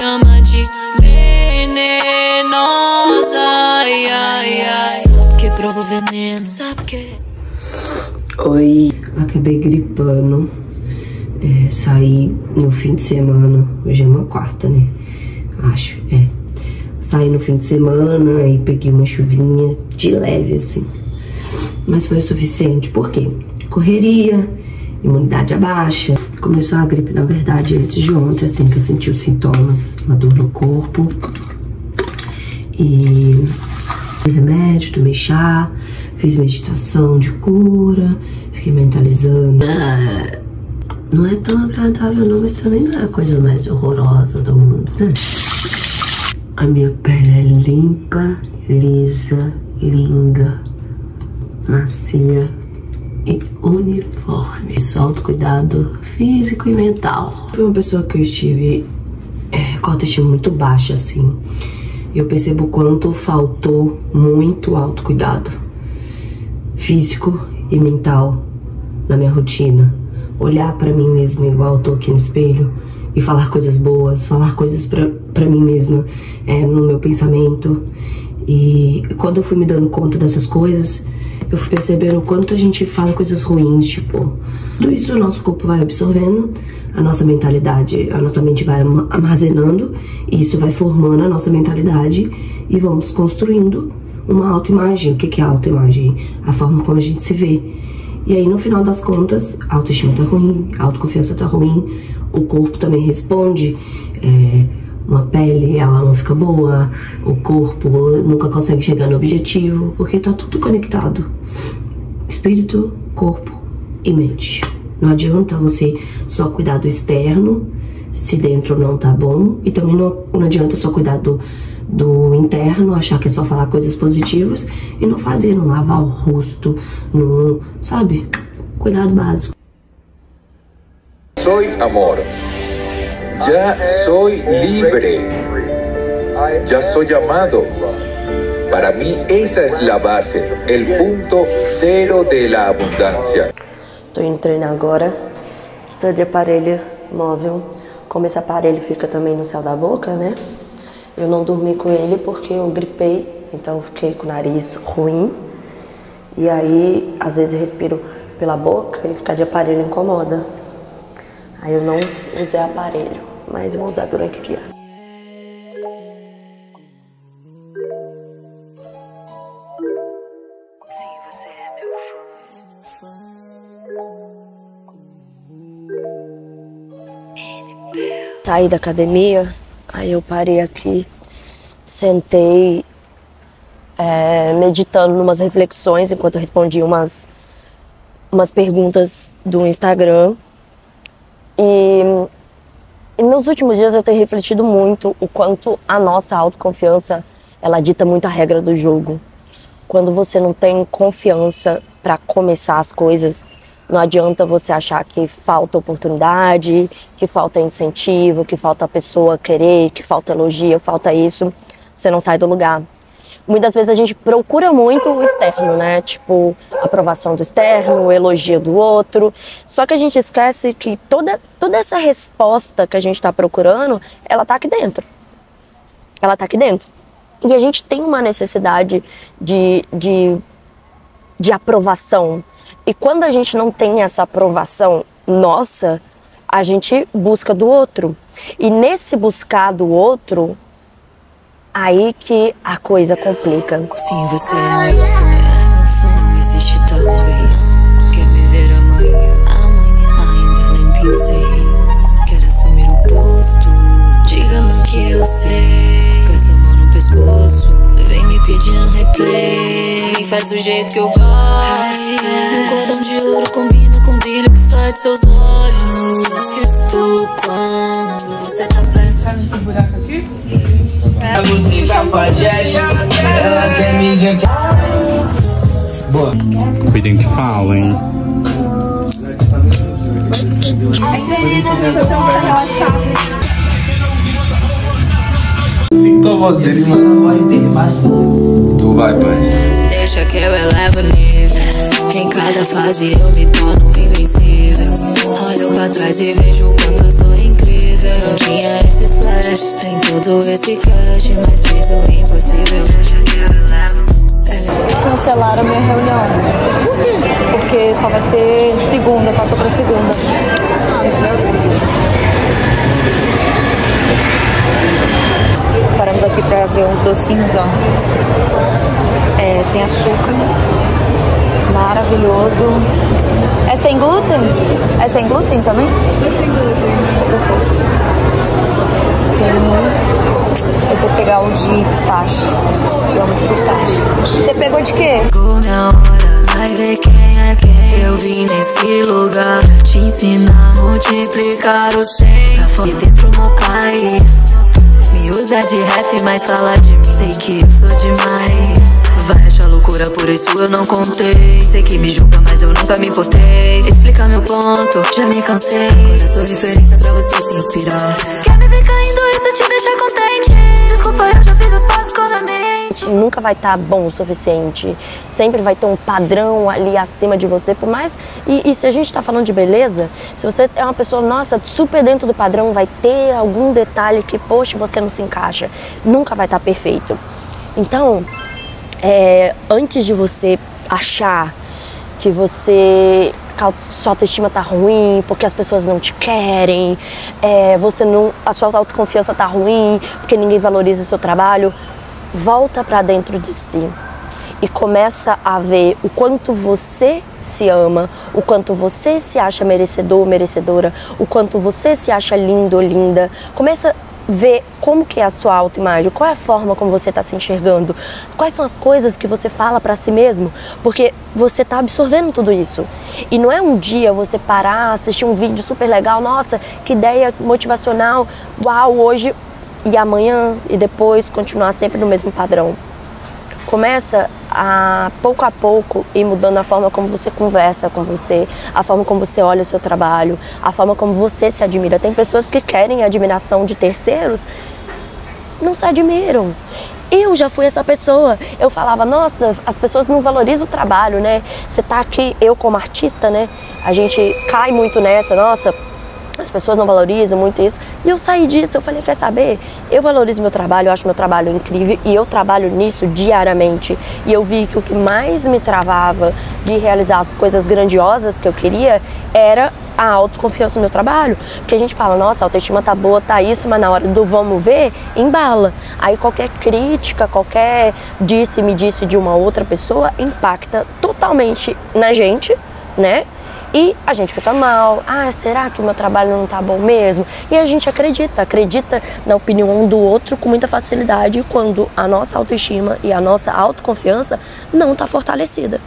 chama de venenosa. Ai, ai, ai. Sabe que prova veneno? Sabe que. Oi, acabei gripando. É, saí no fim de semana. Hoje é uma quarta, né? Acho, é. Saí no fim de semana e peguei uma chuvinha de leve, assim. Mas foi o suficiente, por quê? Correria, imunidade abaixa. Começou a gripe, na verdade, antes de ontem, assim, que eu senti os sintomas, uma dor no corpo. E remédio, tomei chá, fiz meditação de cura, fiquei mentalizando. Ah, não é tão agradável não, mas também não é a coisa mais horrorosa do mundo, né? A minha pele é limpa, lisa, linda, macia uniforme. Só autocuidado físico e mental. Fui uma pessoa que eu estive é, com autoestima muito baixa, assim. Eu percebo quanto faltou muito autocuidado físico e mental na minha rotina. Olhar para mim mesma igual eu tô aqui no espelho e falar coisas boas, falar coisas para mim mesma é, no meu pensamento. E quando eu fui me dando conta dessas coisas, eu fui percebendo o quanto a gente fala coisas ruins, tipo, tudo isso o nosso corpo vai absorvendo, a nossa mentalidade, a nossa mente vai armazenando, e isso vai formando a nossa mentalidade e vamos construindo uma autoimagem. O que é autoimagem? A forma como a gente se vê. E aí, no final das contas, a autoestima tá ruim, a autoconfiança tá ruim, o corpo também responde. É, uma pele, ela não fica boa, o corpo nunca consegue chegar no objetivo, porque tá tudo conectado. Espírito, corpo e mente. Não adianta você só cuidar do externo, se dentro não tá bom, e também não, não adianta só cuidar do, do interno, achar que é só falar coisas positivas e não fazer, não lavar o rosto, não, sabe? Cuidado básico. Soy amor. Ya soy libre. Ya soy amado. Para mí esa es la base, el punto cero de la abundancia. Tô indo treinar agora. Tô de aparelho móvel. Como esse aparelho fica também no céu da boca, né? Eu não dormi com ele porque eu gripei, então fiquei com o nariz ruim. E aí, às vezes eu respiro pela boca e ficar de aparelho incomoda. Aí eu não usei aparelho, mas vou usar durante o dia. Saí da academia, aí eu parei aqui, sentei, é, meditando numas reflexões enquanto eu respondia umas, umas perguntas do Instagram. E nos últimos dias eu tenho refletido muito o quanto a nossa autoconfiança ela dita muita regra do jogo. Quando você não tem confiança para começar as coisas, não adianta você achar que falta oportunidade, que falta incentivo, que falta a pessoa querer, que falta elogio, falta isso. Você não sai do lugar. Muitas vezes a gente procura muito o externo, né? Tipo, aprovação do externo, elogio do outro. Só que a gente esquece que toda, toda essa resposta que a gente está procurando, ela tá aqui dentro. Ela tá aqui dentro. E a gente tem uma necessidade de, de, de aprovação, e quando a gente não tem essa aprovação nossa, a gente busca do outro. E nesse buscar do outro, aí que a coisa complica. Sim, você é meu fã. Existe talvez. Quer me ver amanhã? Amanhã ainda nem pensei. Que eu sei. Com essa mão no pescoço. Vem me pedindo replay. Faz do jeito que eu gosto. Um cordão de ouro combina com o brilho que sai de seus olhos. Estou quando você tá perto. Sabe esse buraco aqui? A música fadete, ela quer me jantar. Boa. Cuidem que falem. Sinto a voz dele, mano. A voz dele. Tu vai, pai. Deixa que eu elevo o nível. Em cada fase eu me torno invencível. Olho pra trás e vejo o quanto eu sou incrível. Não tinha esses flash, flash Sem todo esse cash Mas fiz o impossível Cancelaram a minha reunião. Porque só vai ser segunda, passou pra segunda. Paramos aqui pra ver uns docinhos, ó. É, sem açúcar. Maravilhoso. É sem glúten? É sem glúten também? É sem glúten. Eu vou pegar o de pistache. Eu amo de pistache. Você pegou de quê? Hora, vai ver quem é quem. Eu vim nesse lugar te ensinar a multiplicar o 100 pra foder pro meu país. Me usa de ref, mas fala de mim. Sei que sou demais. Vai achar loucura, por isso eu não contei. Sei que me julga, mas eu nunca me importei. Explica meu ponto, já me cansei. Agora sou referência pra você se inspirar. Quer me ver caindo, isso te deixa contente. Mente. nunca vai estar bom o suficiente. Sempre vai ter um padrão ali acima de você, por mais. E, e se a gente está falando de beleza, se você é uma pessoa, nossa, super dentro do padrão, vai ter algum detalhe que, poxa, você não se encaixa. Nunca vai estar perfeito. Então, é, antes de você achar que você sua autoestima tá ruim porque as pessoas não te querem, é, você não, a sua autoconfiança tá ruim porque ninguém valoriza seu trabalho, volta para dentro de si e começa a ver o quanto você se ama, o quanto você se acha merecedor, merecedora, o quanto você se acha lindo linda. Começa ver como que é a sua autoimagem, qual é a forma como você está se enxergando, quais são as coisas que você fala para si mesmo, porque você está absorvendo tudo isso. E não é um dia você parar, assistir um vídeo super legal, nossa, que ideia motivacional, uau, hoje e amanhã e depois continuar sempre no mesmo padrão. Começa a pouco a pouco ir mudando a forma como você conversa com você, a forma como você olha o seu trabalho, a forma como você se admira. Tem pessoas que querem a admiração de terceiros, não se admiram. Eu já fui essa pessoa. Eu falava, nossa, as pessoas não valorizam o trabalho, né? Você tá aqui, eu como artista, né? A gente cai muito nessa, nossa, as pessoas não valorizam muito isso. E eu saí disso, eu falei, quer saber? Eu valorizo meu trabalho, eu acho meu trabalho incrível e eu trabalho nisso diariamente. E eu vi que o que mais me travava de realizar as coisas grandiosas que eu queria era a autoconfiança no meu trabalho. Porque a gente fala, nossa, a autoestima tá boa, tá isso, mas na hora do vamos ver, embala. Aí qualquer crítica, qualquer disse, me disse de uma outra pessoa impacta totalmente na gente, né? E a gente fica mal. Ah, será que o meu trabalho não tá bom mesmo? E a gente acredita, acredita na opinião um do outro com muita facilidade quando a nossa autoestima e a nossa autoconfiança não tá fortalecida.